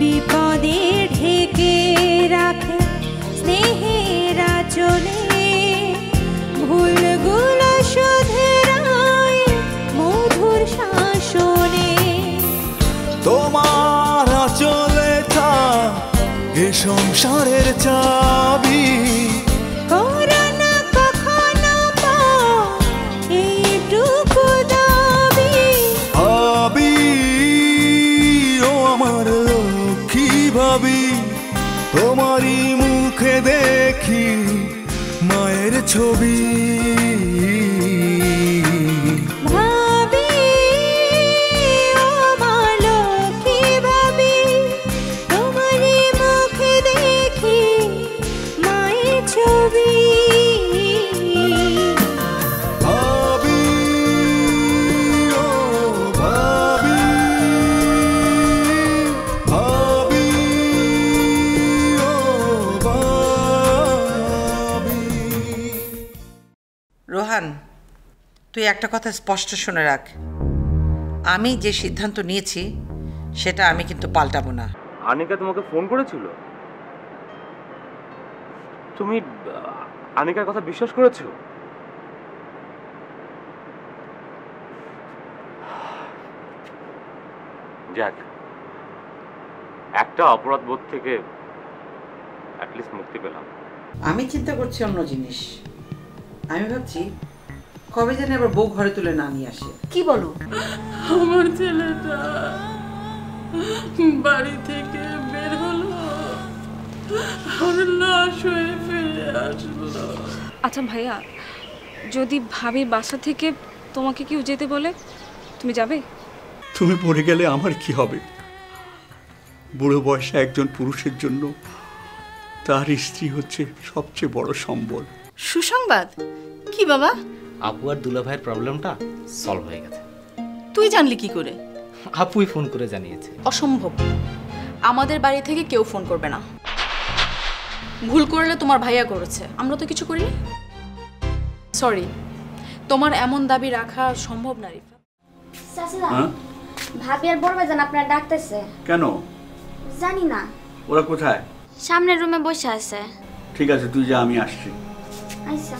বিপদে ঢেকে রাখে, স্নেহের চলে ভুলগুলো শুধরায় মধুর শাসনে। তোমার চলে থাক এ সংসারের চাবি ছবি তুই একটা কথা স্পষ্ট শুনে রাখ। আমি যে সিদ্ধান্ত নিয়েছি সেটা আমি কিন্তু পাল্টাবো না। আনিকা তোমাকে ফোন করেছিল? তুমি আনিকার কথা বিশ্বাস করেছ? যাক একটা অপরাধ বোধ থেকে অ্যাটলিস্ট মুক্তি পেলাম। আমি চিন্তা করছি অন্য জিনিস। আমি ভাবছি কবে জানি আবার বউ ঘরে তুলে না নিয়ে আসে। কি বলো? আমার ছেলেটা বাড়ি থেকে বের হলো। আর লাশ হয়ে ফিরে আসলো। আচ্ছা ভাইয়া যদি ভাবির বাসা থেকে তোমাকে কেউ যেতে বলে তুমি যাবে? তুমি পড়ে গেলে আমার কি হবে? বুড়ো বয়সে একজন পুরুষের জন্য তার স্ত্রী হচ্ছে সবচেয়ে বড় সম্বল। সুসংবাদ? কি বাবা? আপু আর দুলা ভাইয়ের প্রবলেমটা সলভ হয়ে গেছে। তুই জানলি কি করে? আপুই ফোন করে জানিয়েছে। অসম্ভব। আমাদের বাড়ি থেকে কেউ ফোন করবে না। ভুল করলে তোমার ভাইয়া করেছে। আমরা তো কিছু করিনি। সরি তোমার এমন দাবি রাখা সম্ভব না রিফা। হ্যাঁ? ভাবি আর বড় ভাইজান আপনার ডাকতেছে। কেন? জানি না। ওরা কোথায়? সামনের রুমে বসে আছে। ঠিক আছে তুই যা আমি আসছি। আচ্ছা।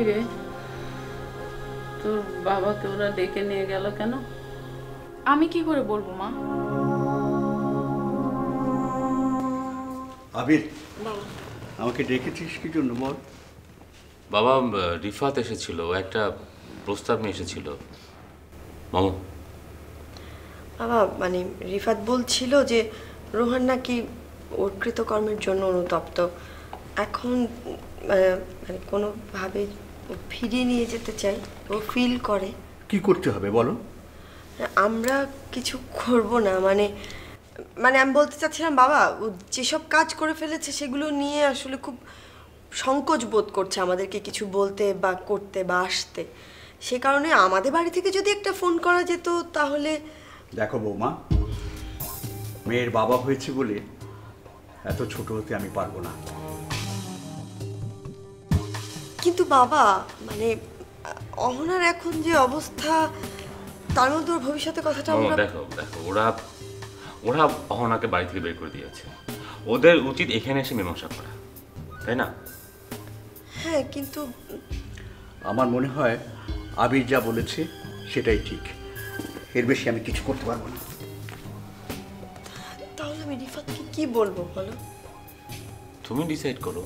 কি রে? তোর বাবাকে ওরা ডেকে নিয়ে গেল কেন? আমি কি করে বলব মা? আবির আমাকে ডেকেছিস কি জন্য বল? বাবা রিফাত এসেছিল ও একটা প্রস্তাব নিয়ে এসেছিল। মামু। বাবা মানে রিফাত বলছিল যে রোহান নাকি ওর কৃতকর্মের জন্য অনুতপ্ত। এখন মানে কোনোভাবে ফিরিয়ে নিয়ে যেতে চাই ও ফিল করে। কি করতে হবে বলো? আমরা কিছু করব না মানে মানে আমি বলতে চাচ্ছিলাম বাবা ও যেসব কাজ করে ফেলেছে সেগুলো নিয়ে আসলে খুব সংকোচ বোধ করছে আমাদেরকে কিছু বলতে বা করতে বা আসতে। সে কারণে আমাদের বাড়ি থেকে যদি একটা ফোন করা যেত তাহলে দেখো বৌমা মেয়ের বাবা হয়েছে বলে এত ছোট হতে আমি পারব না। কিন্তু বাবা মানে অহনার এখন যে অবস্থা তার মধ্যে ওর ভবিষ্যতের কথাটা আমরা দেখো দেখো ওরা ওরা অহনাকে বাড়ি থেকে বের করে দিয়েছে। ওদের উচিত এখানে এসে মীমাংসা করা তাই না? হ্যাঁ কিন্তু আমার মনে হয় আবির যা বলেছে সেটাই ঠিক। এর বেশি আমি কিছু করতে পারব না। তাহলে আমি রিফাতকে কি বলব বলো? তুমি ডিসাইড করো।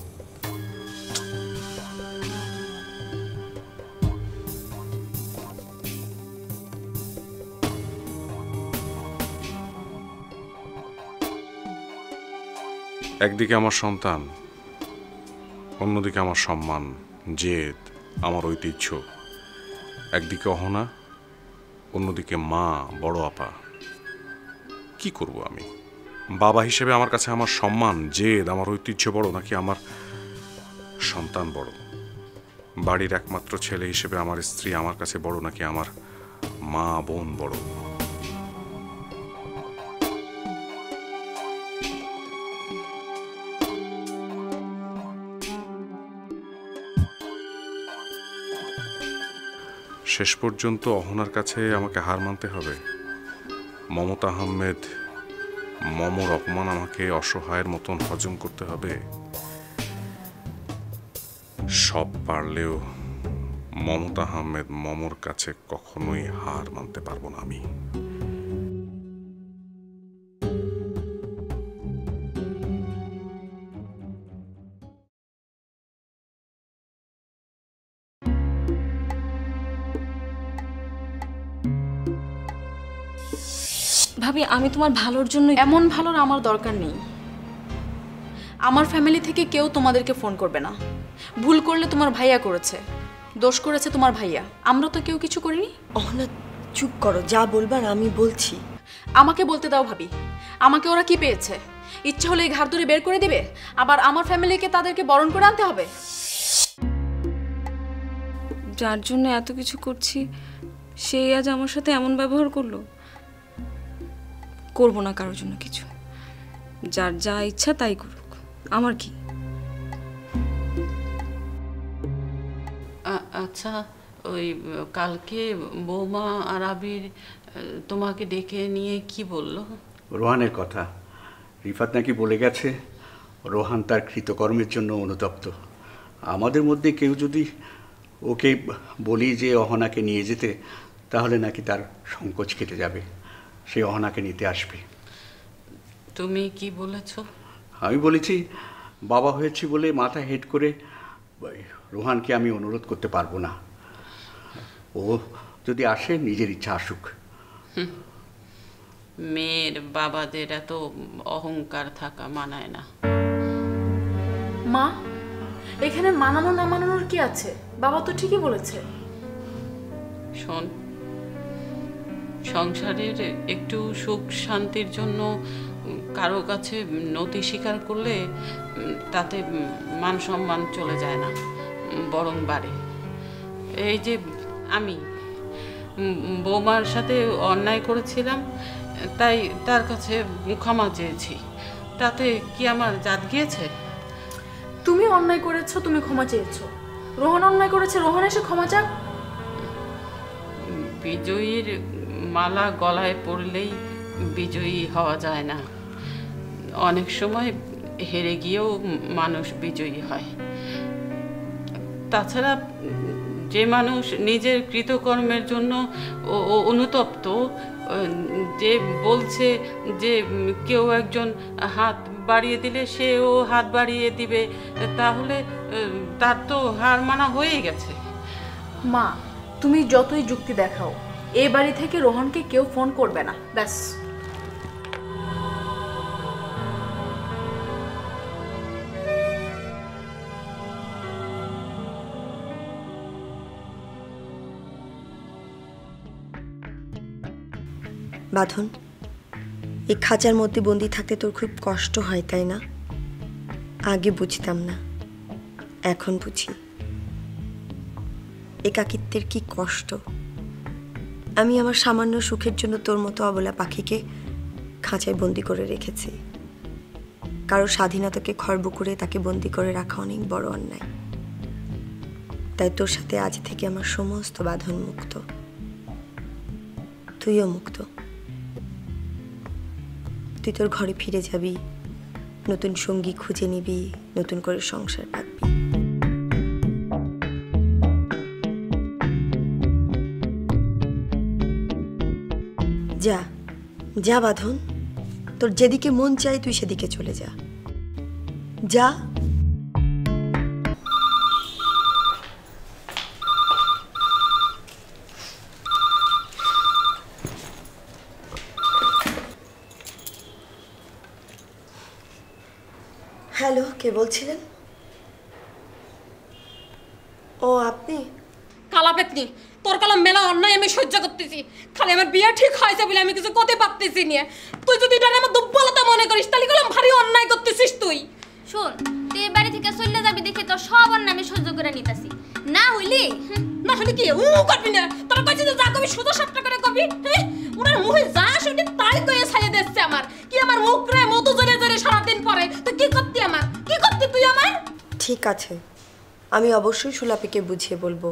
একদিকে আমার সন্তান, অন্যদিকে আমার সম্মান, জেদ, আমার ঐতিহ্য। একদিকে অহনা, অন্যদিকে মা, বড় আপা। কি করব আমি? বাবা হিসেবে আমার কাছে আমার সম্মান, জেদ, আমার ঐতিহ্য বড়, নাকি আমার সন্তান বড়? বাড়ির একমাত্র ছেলে হিসেবে আমার স্ত্রী আমার কাছে বড়, নাকি আমার মা, বোন বড়? শেষ পর্যন্ত অহনার কাছে আমাকে হার মানতে হবে। মমতা আহমেদ মমর অপমান আমাকে অসহায়ের মতন হজম করতে হবে। সব পারলেও মমতা আহমেদ মমর কাছে কখনোই হার মানতে পারব না আমি। ভাবি আমি তোমার ভালোর জন্য এমন ভালোর আমার দরকার নেই। আমার ফ্যামিলি থেকে কেউ তোমাদেরকে ফোন করবে না। ভুল করলে তোমার ভাইয়া করেছে দোষ করেছে তোমার ভাইয়া। আমরা তো কেউ কিছু করিনি। অহনা চুপ করো যা বলবার আমি বলছি। আমাকে বলতে দাও ভাবি আমাকে ওরা কি পেয়েছে? ইচ্ছে হলে এই ঘাড় ধরে বের করে দিবে? আবার আমার ফ্যামিলিকে তাদেরকে বরণ করে আনতে হবে? যার জন্য এত কিছু করছি সেই আজ আমার সাথে এমন ব্যবহার করল। করব না কারোর জন্য কিছু। যার যা ইচ্ছা তাই করুক। আমার কি? আচ্ছা ওই কালকে বৌমা আর আবির তোমাকে ডেকে নিয়ে কি বলল? রোহানের কথা। রিফাত নাকি বলে গেছে রোহান তার কৃতকর্মের জন্য অনুতপ্ত। আমাদের মধ্যে কেউ যদি ওকে বলি যে অহনাকে নিয়ে যেতে তাহলে নাকি তার সংকোচ কেটে যাবে। সে অহনাকে নিতে আসবে। তুমি কি বলেছ? আমি বলেছি বাবা হয়েছি বলে মাথা হেড করে রোহানকে আমি অনুরোধ করতে পারব না। ও যদি আসে নিজের ইচ্ছা আসুক। হুম। মেয়ের বাবাদের এত অহংকার থাকা মানায় না। মা এখানে মানানো না মানানোর কি আছে? বাবা তো ঠিকই বলেছে। শোন সংসারের একটু সুখ শান্তির জন্য কারও কাছে নতি স্বীকার করলে তাতে মান সম্মান চলে যায় না বরং বাড়ে। এই যে আমি বৌমার সাথে অন্যায় করেছিলাম তাই তার কাছে ক্ষমা চেয়েছি। তাতে কি আমার জাত গিয়েছে? তুমি অন্যায় করেছ তুমি ক্ষমা চেয়েছো। রোহন অন্যায় করেছে রোহন এসে ক্ষমা চাক। বিজয়ীর মালা গলায় পড়লেই বিজয়ী হওয়া যায় না। অনেক সময় হেরে গিয়েও মানুষ বিজয়ী হয়। তাছাড়া যে মানুষ নিজের কৃতকর্মের জন্য অনুতপ্ত, যে বলছে যে কেউ একজন হাত বাড়িয়ে দিলে সেও হাত বাড়িয়ে দিবে, তাহলে, তার তো হার মানা হয়েই গেছে। মা, তুমি যতই যুক্তি দেখাও এ বাড়ি থেকে রোহনকে কেউ ফোন করবে না। ব্যাস। বাঁধন, এই খাঁচার মধ্যে বন্দি থাকতে তোর খুব কষ্ট হয়, তাই না? আগে বুঝতাম না, এখন বুঝি। একাকিত্বের কি কষ্ট? আমি আমার সামান্য সুখের জন্য তোর মতো অবলা পাখিকে খাঁচায় বন্দি করে রেখেছি। কারও স্বাধীনতাকে খর্ব করে তাকে বন্দি করে রাখা অনেক বড় অন্যায়। তাই তোর সাথে আজ থেকে আমার সমস্ত বাঁধন মুক্ত। তুইও মুক্ত। তুই তোর ঘরে ফিরে যাবি, নতুন সঙ্গী খুঁজে নিবি, নতুন করে সংসার পাতবি। যা যা বাঁধন। তোর যেদিকে মন চাই তুই সেদিকে চলে যা। যা। হ্যালো, কে বলছিলেন ও আপনি কালা পেতনি তোর কালাম মেলা অন্যায় আমি সহ্য করতেছি। খালি আমার বিয়ে ঠিক হয়েছে বলে আমি কিছু করতে পারতেছি নিয়ে তুই যদি এটা আমার দুর্বলতা মনে করিস তাহলে কলাম ভারী অন্যায় করতেছিস তুই। শোন তুই এই বাড়ি থেকে চলে যাবি দেখে তোর সব অন্য আমি সহ্য করে নিতাছি। না হইলি? না হলে কি? উ করবি না। তোর কইছিস যে যা কবি শুধু সাপটা করে কবি হ্যাঁ? ওনার মুখে যা শুনি তাই কয়ে ছাইয়ে দিচ্ছে আমার। কি আমার মুখ রে মধু জলে জলে সারাদিন পরে? তুই কি করতি আমার? কি করতি তুই আমার? ঠিক আছে। আমি অবশ্যই সুলাপিকে বুঝিয়ে বলব।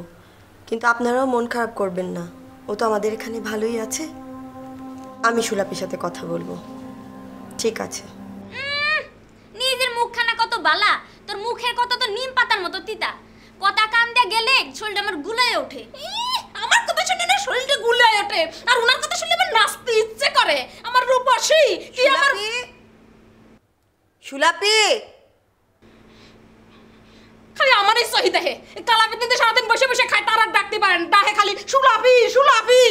কিন্তু আপনারাও মন খারাপ করবেন না। ও তো আমাদের এখানে ভালোই আছে। আমি সুলাপির সাথে কথা বলব। ঠিক আছে। নিজের মুখখানা কত বালা। তোর মুখের কত তো নিম পাতার মতো তিতা। কথা কান দিয়ে গেলে শরীরটা আমার গুলায় ওঠে। আমার কথা শুনে না শরীরটা গুলায় ওঠে। আর ওনার কথা শুনলে আমার নাচতে ইচ্ছে করে। আমার রূপসী কি আমার সুলাপি! খালি আমারই সহি দেহে কালা পিতিতে সারাদিন বসে বসে খায় তার আর ডাকতে পারেন ডাহে খালি সুলাপি সুলাপি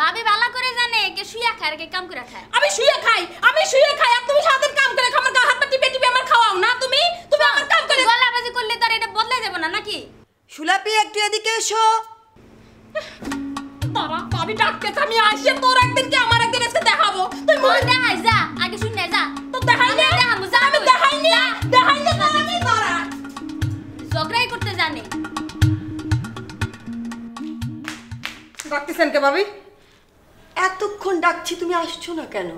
ভাবি বালা করে জানে কে শুয়া খায় আর কে কাম করে খায়। আমি শুয়ে খাই আমি শুয়ে খাই আর তুমি সারাদিন কাম করে খাও, আমার গা হাত পা টিপে টিপে আমার খাওয়াও না তুমি? তুমি আমার কাম করে গলাবাজি করলে তার এটা বদলে যাবে না নাকি? সুলাপি একটু এদিকে এসো। তারা আমি ডাকতে আমি আসে তোর একদিন কি আমার একদিন এসে দেখাবো? তুই মনে দেখাই যা আগে শুনে যা। তো দেখাই না আমি দেখাই না দেখাই না ঝগড়াই করতে জানে। ডাকতেছেন কে ভাবি? এতক্ষণ ডাকছি তুমি আসছো না কেন?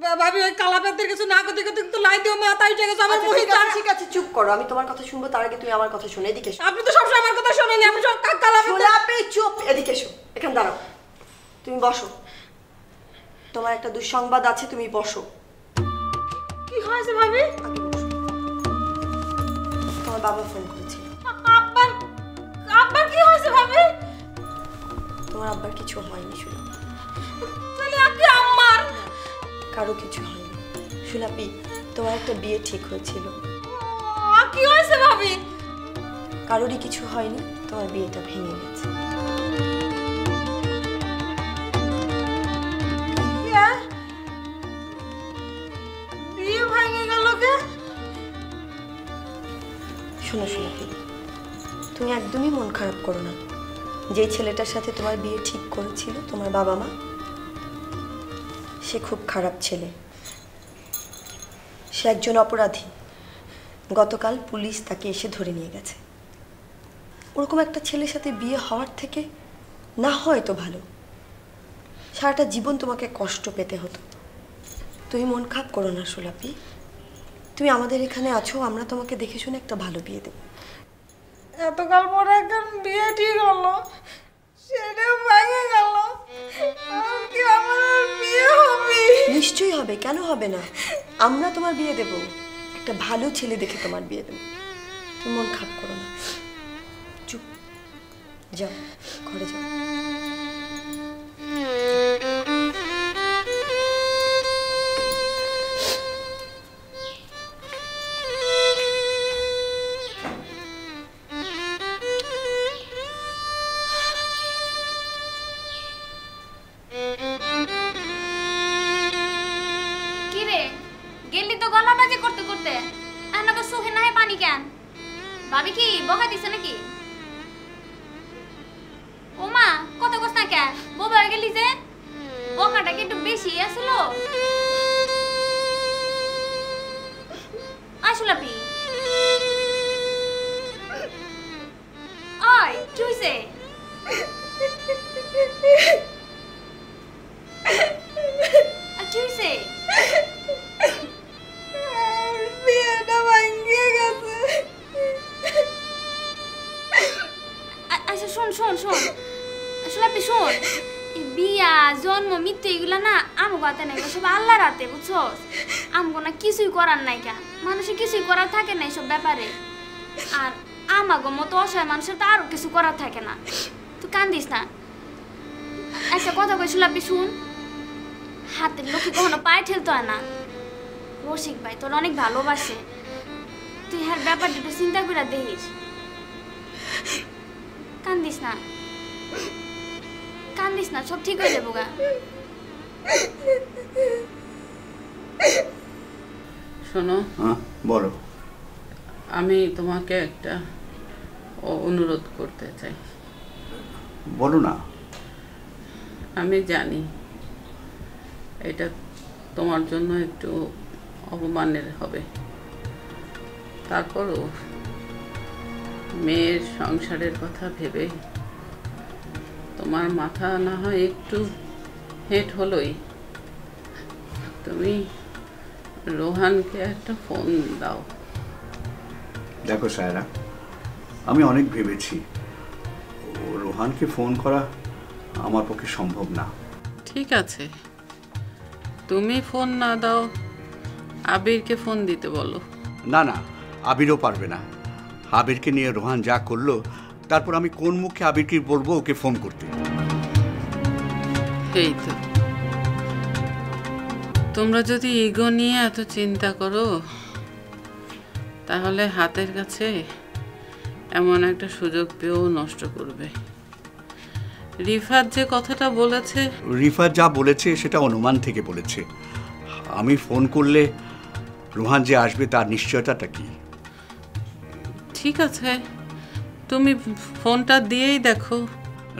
বা- ভাবি ওই কালা পেতের কিছু না করতে করতে কিন্তু লাই দিও মাথা উঠে গেছে আমার আচ্ছা, মুহি ঠিক আছে ঠিক আছে চুপ করো আমি তোমার কথা শুনব তার আগে তুমি আমার কথা শুনে এদিকে এসো। আপনি তো সবসময় আমার কথা শোনেনি আমি সব কা- কালা পেতে সুলাপি চুপ এদিকে এসো এখানে দাঁড়াও। তুমি বসো। তোমার একটা দুঃসংবাদ আছে তুমি বসো। কি হয়েছে ভাবি? তোমার বাবা ফোন করেছিল। আব্বার আব্বার কি হয়েছে ভাবে? তোমার আব্বার কিছু হয়নি শুনলাম তাহলে আগে আম্মার? কারও কিছু হয়নি। সুলাপি তোমার একটা বিয়ে ঠিক হয়েছিল। কি হয়েছে ভাবি? কারোরই কিছু হয়নি তোমার বিয়েটা ভেঙে গেছে। শোনো সুলাপি তুমি একদমই মন খারাপ করো না। যেই ছেলেটার সাথে তোমার বিয়ে ঠিক করেছিল, তোমার বাবা মা, সে খুব খারাপ ছেলে। সে একজন অপরাধী। গতকাল পুলিশ তাকে এসে ধরে নিয়ে গেছে। ওরকম একটা ছেলের সাথে বিয়ে হওয়ার থেকে না হয় তো ভালো। সারাটা জীবন তোমাকে কষ্ট পেতে হতো। তুমি মন খারাপ করো না সুলাপি। তুমি আমাদের এখানে আছো আমরা তোমাকে দেখে শুনে একটা ভালো বিয়ে দেবো। এতকাল পরে একজন বিয়ে ঠিক হলো সেটাও ভেঙে গেল। নিশ্চয়ই হবে কেন হবে না? আমরা তোমার বিয়ে দেব। একটা ভালো ছেলে দেখে তোমার বিয়ে দেবো। তুমি মন খারাপ করো না। চুপ। যাও ঘরে যাও। তো গলাবাজি করতে করতে এখন আবার সুখে না হয় পানি কেন? ভাবি কি বকা দিছে নাকি? ও মা কত কষ্ট না কেন বোবা গেলি যে, বকাটা কি একটু বেশি আসল আসলাপি ওই কি হইছে? বিয়া, জন্ম, মৃত্যু এগুলা না আমগো হাতে নাই, সব আল্লাহর হাতে, বুঝছস? আমগো না কিছুই করার নাই কা। মানুষের কিছুই করার থাকে না এইসব ব্যাপারে। আর আমাগো মতো অসহায় মানুষের তো আরও কিছু করার থাকে না। তুই কান্দিস না। একটা কথা কইছিল আপনি শুন। হাতের লোকে কখনো পায়ে ঠেলতে হয় না। রসিক ভাই, তোর অনেক ভালোবাসে। তুই হ্যার ব্যাপারটা একটু চিন্তা করে দেখিস। কান্দিস না। কান্দিস না সব ঠিক হয়ে যাব গা। শোনো হ্যাঁ বলো। আমি তোমাকে একটা অনুরোধ করতে চাই। বলো না। আমি জানি এটা তোমার জন্য একটু অপমানের হবে। তারপরও মেয়ের সংসারের কথা ভেবে তোমার মাথা না হয় একটু হেট হলোই। তুমি রোহানকে একটা ফোন দাও। দেখো সায়রা আমি অনেক ভেবেছি। ও রোহানকে ফোন করা আমার পক্ষে সম্ভব না। ঠিক আছে। তুমি ফোন না দাও আবিরকে ফোন দিতে বলো। না না আবিরও পারবে না। আবিরকে নিয়ে রোহান যা করল তারপর আমি কোন মুখে আবিরকে বলব ওকে ফোন করতে। এই তো। তোমরা যদি ইগো নিয়ে এত চিন্তা করো তাহলে হাতের কাছে এমন একটা সুযোগ পেয়েও নষ্ট করবে। রিফাত যে কথাটা বলেছে। রিফাত যা বলেছে সেটা অনুমান থেকে বলেছে। আমি ফোন করলে রোহান যে আসবে তার নিশ্চয়তাটা কি? ঠিক আছে। তুমি ফোনটা দিয়েই দেখো।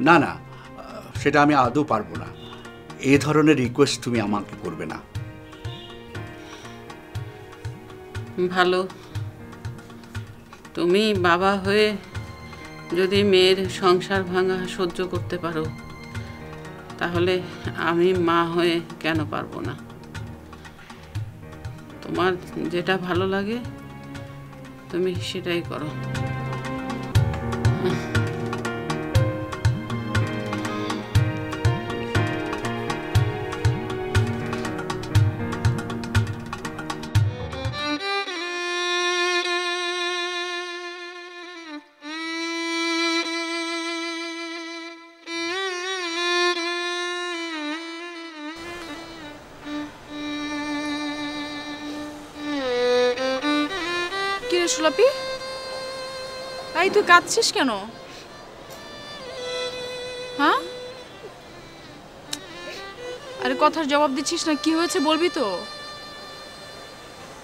না না সেটা আমি আদৌ পারব না। এ ধরনের রিকোয়েস্ট তুমি আমাকে করবে না। ভালো। তুমি বাবা হয়ে যদি মেয়ের সংসার ভাঙা সহ্য করতে পারো তাহলে আমি মা হয়ে কেন পারব না? তোমার যেটা ভালো লাগে তুমি সেটাই করো। সুলাপি এই তুই কাঁদছিস কেন? হ্যাঁ? আরে কথার জবাব দিচ্ছিস না কি হয়েছে বলবি তো?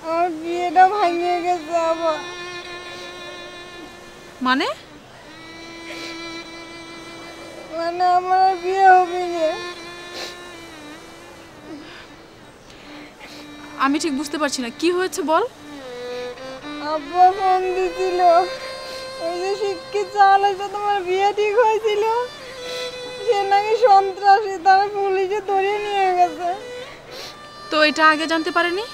আমার বিয়েটা ভাঙিয়ে গেছে আবার মানে? মানে আমার বিয়ে হবে না। আমি ঠিক বুঝতে পারছি না কি হয়েছে বল? আব্বা ফোন দিছিল। ওই যে শিক্ষিত চালের সাথে তোমার বিয়ে ঠিক হয়েছিল। সে নাকি সন্ত্রাসী তারা পুলিশে ধরিয়ে নিয়ে গেছে। তো এটা আগে জানতে পারেনি?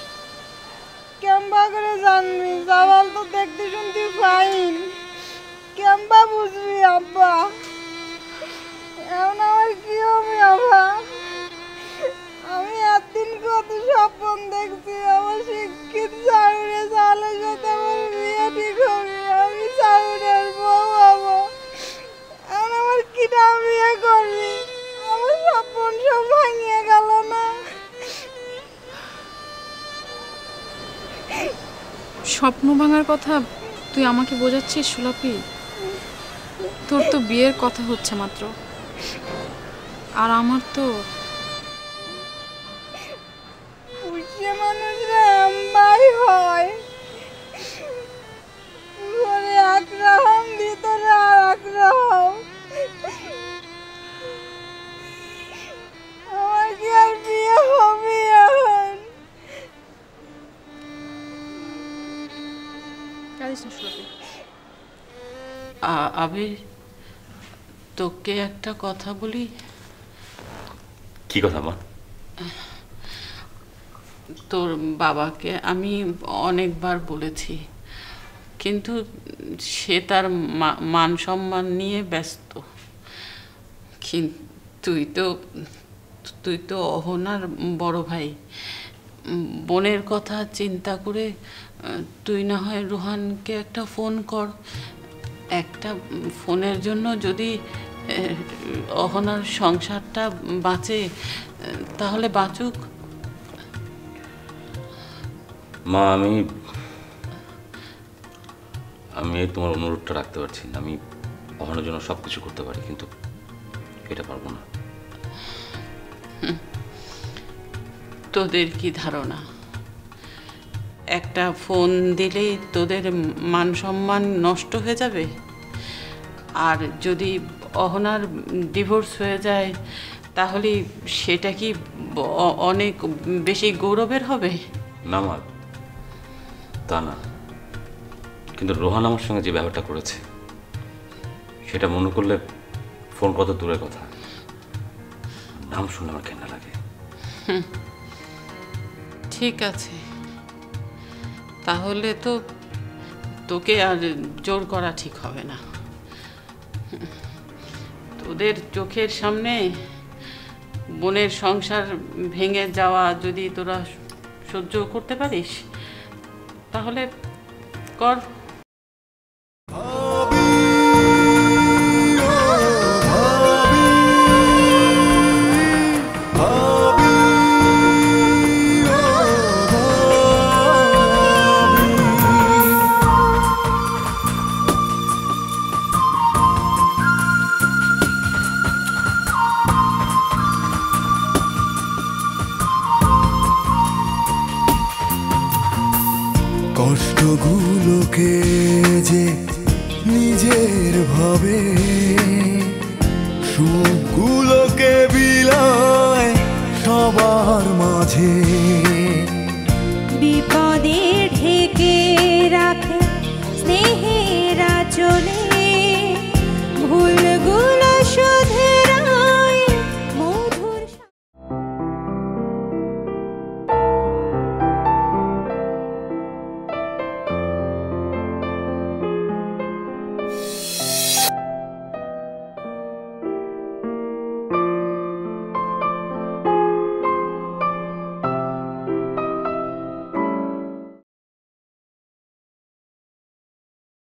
কেম্বা করে জানবি জামাল তো দেখতে শুনতে ফাইন কেম্বা বুঝবি আব্বা। এখন আমার কি হবে আব্বা? আমি এতদিন কত স্বপ্ন দেখছি, আমার শিক্ষিত চাউরে চালের সাথে আমার বিয়ে ঠিক হবে, আমি চাউরের বউ হব। এখন আমার কিটা বিয়ে করবি? আমার স্বপ্ন সব ভাঙিয়ে গেল না। স্বপ্ন ভাঙার কথা তুই আমাকে বোঝাচ্ছিস, সুলাপি? তোর তো বিয়ের কথা হচ্ছে মাত্র। আর আমার তো হয়। ঘরে এক রকম ভিতরে আর এক রকম আমার কি আর বিয়ে হবে এখন। আবির তোকে একটা কথা বলি? কি কথা মা তোর বাবাকে আমি অনেকবার বলেছি। কিন্তু সে তার মান সম্মান নিয়ে ব্যস্ত। তুই তো তুই তো অহনার বড় ভাই। বোনের কথা চিন্তা করে, তুই না হয় রোহানকে একটা ফোন কর। একটা ফোনের জন্য যদি অহনার সংসারটা বাঁচে, তাহলে বাঁচুক। মা আমি আমি এই তোমার অনুরোধটা রাখতে পারছি না। আমি অহনের জন্য সব কিছু করতে পারি কিন্তু এটা পারব না। তোদের কি ধারণা? একটা ফোন দিলেই তোদের মান সম্মান নষ্ট হয়ে যাবে? আর যদি অহনার ডিভোর্স হয়ে যায় তাহলে সেটা কি অনেক বেশি গৌরবের হবে? না মা তা না। কিন্তু রোহান আমার সঙ্গে যে ব্যাপারটা করেছে, সেটা মনে করলে ফোন কত দূরের কথা। নাম শুনে আমার কেনা লাগে? ঠিক আছে। তাহলে তো তোকে আর জোর করা ঠিক হবে না। তোদের চোখের সামনে বোনের সংসার ভেঙে যাওয়া যদি তোরা সহ্য করতে পারিস তাহলে কর।